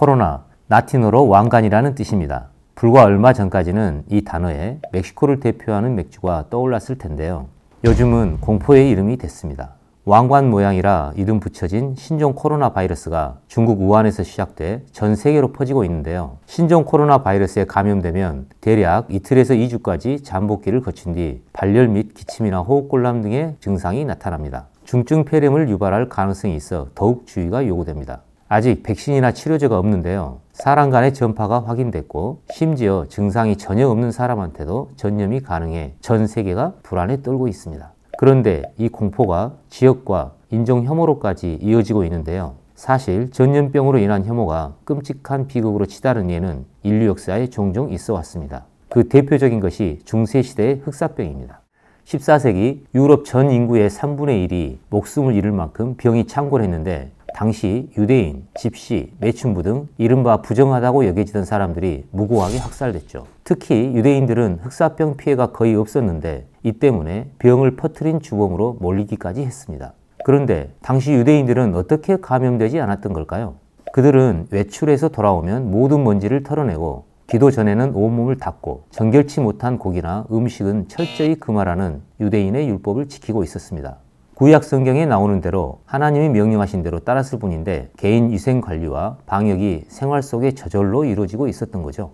코로나, 라틴어로 왕관이라는 뜻입니다. 불과 얼마 전까지는 이 단어에 멕시코를 대표하는 맥주가 떠올랐을 텐데요. 요즘은 공포의 이름이 됐습니다. 왕관 모양이라 이름 붙여진 신종 코로나 바이러스가 중국 우한에서 시작돼 전 세계로 퍼지고 있는데요. 신종 코로나 바이러스에 감염되면 대략 이틀에서 2주까지 잠복기를 거친 뒤 발열 및 기침이나 호흡곤란 등의 증상이 나타납니다. 중증 폐렴을 유발할 가능성이 있어 더욱 주의가 요구됩니다. 아직 백신이나 치료제가 없는데요. 사람 간의 전파가 확인됐고 심지어 증상이 전혀 없는 사람한테도 전염이 가능해 전 세계가 불안에 떨고 있습니다. 그런데 이 공포가 지역과 인종 혐오로까지 이어지고 있는데요. 사실 전염병으로 인한 혐오가 끔찍한 비극으로 치달은 예는 인류 역사에 종종 있어 왔습니다. 그 대표적인 것이 중세시대의 흑사병입니다. 14세기 유럽 전 인구의 3분의 1이 목숨을 잃을 만큼 병이 창궐했는데 당시 유대인, 집시, 매춘부 등 이른바 부정하다고 여겨지던 사람들이 무고하게 학살됐죠. 특히 유대인들은 흑사병 피해가 거의 없었는데 이 때문에 병을 퍼뜨린 주범으로 몰리기까지 했습니다. 그런데 당시 유대인들은 어떻게 감염되지 않았던 걸까요? 그들은 외출해서 돌아오면 모든 먼지를 털어내고 기도 전에는 온몸을 닦고 정결치 못한 고기나 음식은 철저히 금하라는 유대인의 율법을 지키고 있었습니다. 구약 성경에 나오는 대로 하나님이 명령하신 대로 따랐을 뿐인데 개인 위생 관리와 방역이 생활 속에 저절로 이루어지고 있었던 거죠.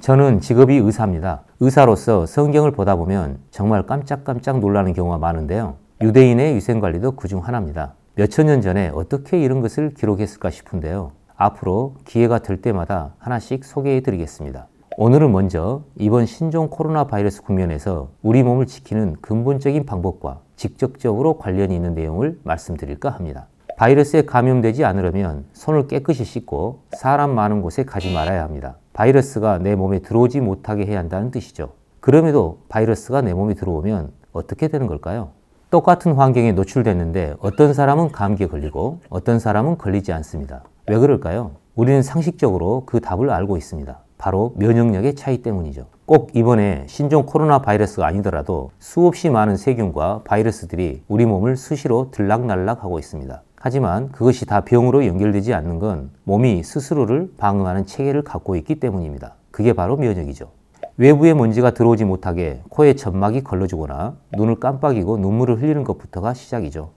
저는 직업이 의사입니다. 의사로서 성경을 보다 보면 정말 깜짝깜짝 놀라는 경우가 많은데요. 유대인의 위생 관리도 그중 하나입니다. 몇천 년 전에 어떻게 이런 것을 기록했을까 싶은데요. 앞으로 기회가 될 때마다 하나씩 소개해 드리겠습니다. 오늘은 먼저 이번 신종 코로나 바이러스 국면에서 우리 몸을 지키는 근본적인 방법과 직접적으로 관련이 있는 내용을 말씀드릴까 합니다. 바이러스에 감염되지 않으려면 손을 깨끗이 씻고 사람 많은 곳에 가지 말아야 합니다. 바이러스가 내 몸에 들어오지 못하게 해야 한다는 뜻이죠. 그럼에도 바이러스가 내 몸에 들어오면 어떻게 되는 걸까요? 똑같은 환경에 노출됐는데 어떤 사람은 감기에 걸리고 어떤 사람은 걸리지 않습니다. 왜 그럴까요? 우리는 상식적으로 그 답을 알고 있습니다. 바로 면역력의 차이 때문이죠. 꼭 이번에 신종 코로나 바이러스가 아니더라도 수없이 많은 세균과 바이러스들이 우리 몸을 수시로 들락날락 하고 있습니다. 하지만 그것이 다 병으로 연결되지 않는 건 몸이 스스로를 방어하는 체계를 갖고 있기 때문입니다. 그게 바로 면역이죠. 외부의 먼지가 들어오지 못하게 코에 점막이 걸러주거나 눈을 깜빡이고 눈물을 흘리는 것부터가 시작이죠.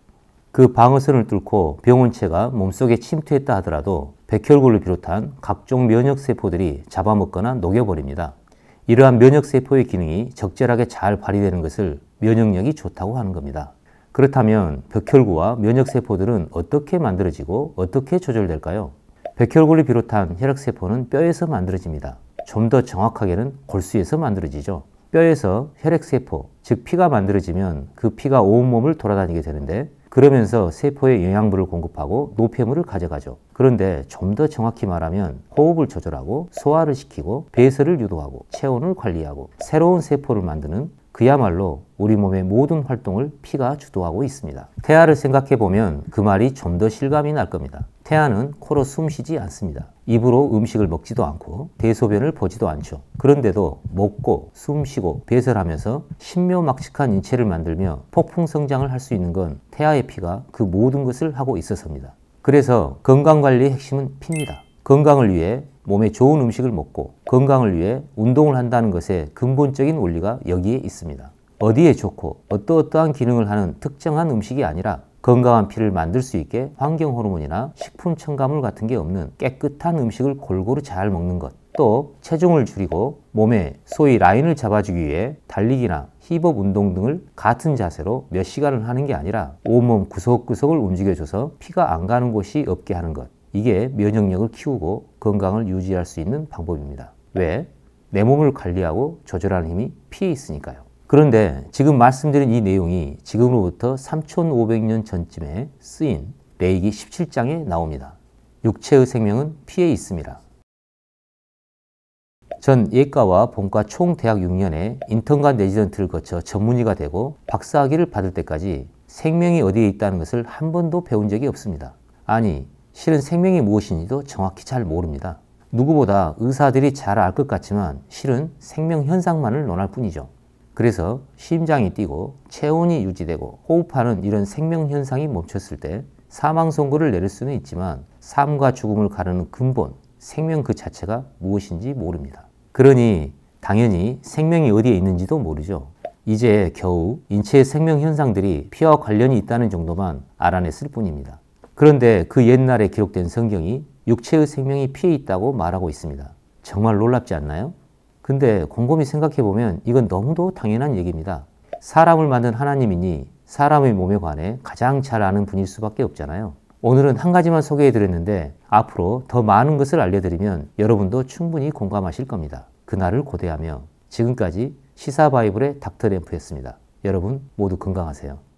그 방어선을 뚫고 병원체가 몸속에 침투했다 하더라도 백혈구를 비롯한 각종 면역세포들이 잡아먹거나 녹여버립니다. 이러한 면역세포의 기능이 적절하게 잘 발휘되는 것을 면역력이 좋다고 하는 겁니다. 그렇다면 백혈구와 면역세포들은 어떻게 만들어지고 어떻게 조절될까요? 백혈구를 비롯한 혈액세포는 뼈에서 만들어집니다. 좀 더 정확하게는 골수에서 만들어지죠. 뼈에서 혈액세포, 즉 피가 만들어지면 그 피가 온몸을 돌아다니게 되는데 그러면서 세포에 영양분을 공급하고 노폐물을 가져가죠. 그런데 좀 더 정확히 말하면 호흡을 조절하고 소화를 시키고 배설을 유도하고 체온을 관리하고 새로운 세포를 만드는 그야말로 우리 몸의 모든 활동을 피가 주도하고 있습니다. 태아를 생각해 보면 그 말이 좀 더 실감이 날 겁니다. 태아는 코로 숨 쉬지 않습니다. 입으로 음식을 먹지도 않고 대소변을 보지도 않죠. 그런데도 먹고 숨 쉬고 배설하면서 신묘막측한 인체를 만들며 폭풍 성장을 할 수 있는 건 태아의 피가 그 모든 것을 하고 있어서입니다. 그래서 건강관리의 핵심은 피입니다. 건강을 위해 몸에 좋은 음식을 먹고 건강을 위해 운동을 한다는 것의 근본적인 원리가 여기에 있습니다. 어디에 좋고 어떠어떠한 기능을 하는 특정한 음식이 아니라 건강한 피를 만들 수 있게 환경 호르몬이나 식품 첨가물 같은 게 없는 깨끗한 음식을 골고루 잘 먹는 것. 또 체중을 줄이고 몸에 소위 라인을 잡아주기 위해 달리기나 힙업 운동 등을 같은 자세로 몇 시간을 하는 게 아니라 온몸 구석구석을 움직여줘서 피가 안 가는 곳이 없게 하는 것. 이게 면역력을 키우고 건강을 유지할 수 있는 방법입니다. 왜? 내 몸을 관리하고 조절하는 힘이 피에 있으니까요. 그런데 지금 말씀드린 이 내용이 지금으로부터 3,500년 전쯤에 쓰인 레위기 17장에 나옵니다. 육체의 생명은 피에 있습니다. 전 예과와 본과 총 대학 6년에 인턴과 레지던트를 거쳐 전문의가 되고 박사학위를 받을 때까지 생명이 어디에 있다는 것을 한 번도 배운 적이 없습니다. 아니, 실은 생명이 무엇인지도 정확히 잘 모릅니다. 누구보다 의사들이 잘 알 것 같지만 실은 생명 현상만을 논할 뿐이죠. 그래서 심장이 뛰고 체온이 유지되고 호흡하는 이런 생명 현상이 멈췄을 때 사망 선고를 내릴 수는 있지만 삶과 죽음을 가르는 근본, 생명 그 자체가 무엇인지 모릅니다. 그러니 당연히 생명이 어디에 있는지도 모르죠. 이제 겨우 인체의 생명 현상들이 피와 관련이 있다는 정도만 알아냈을 뿐입니다. 그런데 그 옛날에 기록된 성경이 육체의 생명이 피에 있다고 말하고 있습니다. 정말 놀랍지 않나요? 근데 곰곰이 생각해 보면 이건 너무도 당연한 얘기입니다. 사람을 만든 하나님이니 사람의 몸에 관해 가장 잘 아는 분일 수밖에 없잖아요. 오늘은 한 가지만 소개해 드렸는데 앞으로 더 많은 것을 알려드리면 여러분도 충분히 공감하실 겁니다. 그날을 고대하며 지금까지 시사바이블의 닥터램프였습니다. 여러분 모두 건강하세요.